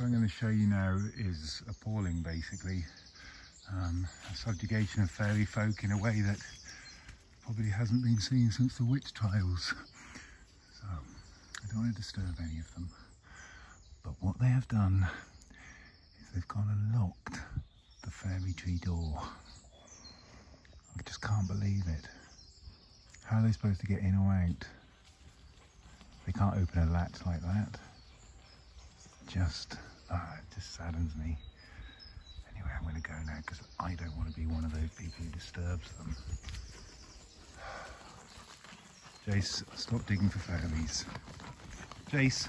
What I'm going to show you now is appalling basically. Um, a subjugation of fairy folk in a way that probably hasn't been seen since the witch trials. So I don't want to disturb any of them. But what they have done is they've gone and locked the fairy tree door. I just can't believe it. How are they supposed to get in or out? They can't open a latch like that. Just, just saddens me. Anyway, I'm going to go now because I don't want to be one of those people who disturbs them. Jace, stop digging for families. Jace.